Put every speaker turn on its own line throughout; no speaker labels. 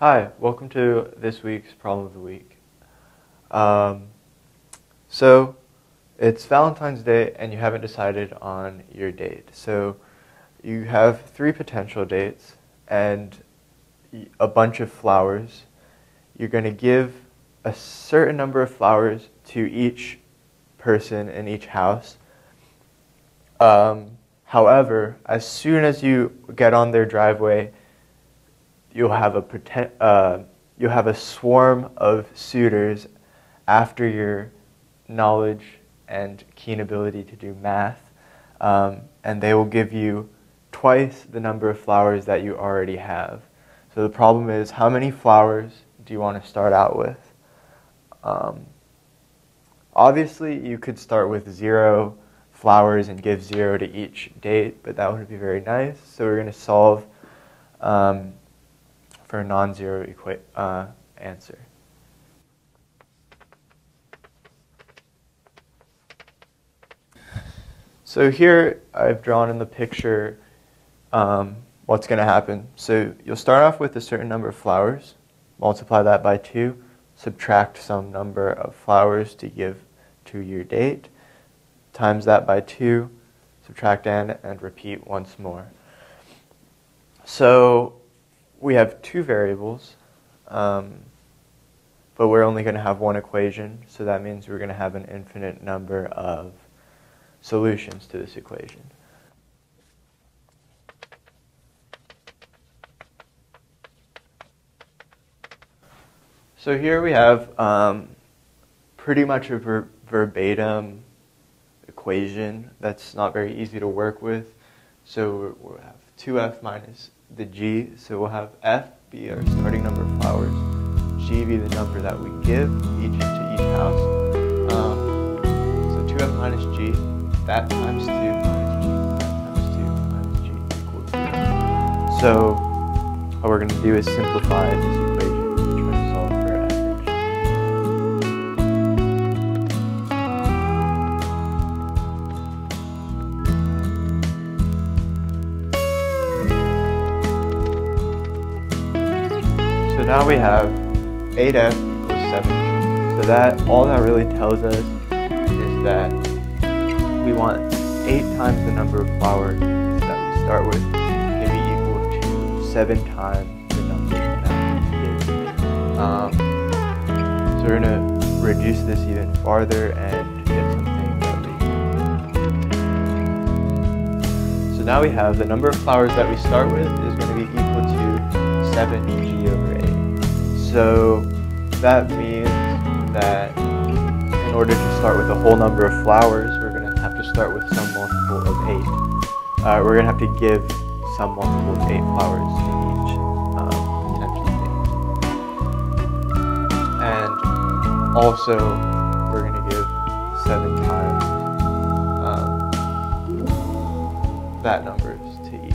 Hi, welcome to this week's Problem of the Week. Um, so, it's Valentine's Day and you haven't decided on your date. So, you have three potential dates and a bunch of flowers. You're going to give a certain number of flowers to each person in each house. Um, however, as soon as you get on their driveway, you'll have a pretend, uh, you'll have a swarm of suitors after your knowledge and keen ability to do math, um, and they will give you twice the number of flowers that you already have. So the problem is, how many flowers do you want to start out with? Um, obviously, you could start with zero flowers and give zero to each date, but that would be very nice. So we're going to solve um, for a non-zero equa- uh, answer. So here I've drawn in the picture um, what's going to happen. So you'll start off with a certain number of flowers, multiply that by 2, subtract some number of flowers to give to your date, times that by 2, subtract n, and repeat once more. So we have two variables, um, but we're only going to have one equation, so that means we're going to have an infinite number of solutions to this equation. So here we have um, pretty much a ver verbatim equation that's not very easy to work with. So we'll have 2f minus the g, so we'll have f be our starting number of flowers, g be the number that we give each to each house. Um, so 2f minus g, that times 2 minus g, that times 2 minus g equals 0. So what we're going to do is simplify this now we have 8f equals 7. So that all that really tells us is that we want 8 times the number of flowers that we start with to be equal to 7 times the number that we give. Um, so we're going to reduce this even farther and get something that we... So now we have the number of flowers that we start with is going to be equal to 7g over 8. So that means that in order to start with a whole number of flowers, we're going to have to start with some multiple of 8. Uh, we're going to have to give some multiple of 8 flowers to each um, potential date. And also, we're going to give 7 times um, that number to each.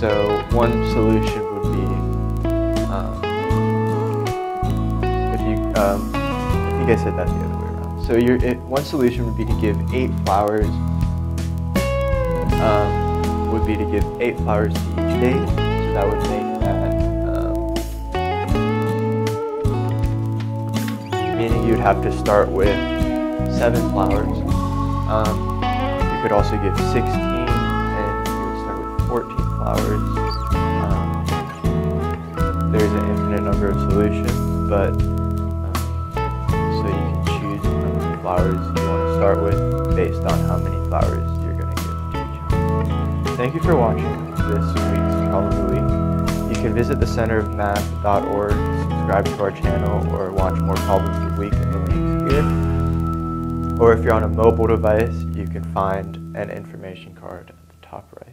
So one solution um, I think I said that the other way around. So your one solution would be to give eight flowers. Um, would be to give eight flowers to each date. So that would make that um, meaning you'd have to start with seven flowers. Um, you could also give 16 and you would start with 14 flowers. Um, there's an infinite number of solutions, but flowers you want to start with based on how many flowers you're going to give to each house. Thank you for watching this week's Problem of the Week. You can visit the centerofmath.org, subscribe to our channel, or watch more Problems of the Week in the links here. Or if you're on a mobile device, you can find an information card at the top right.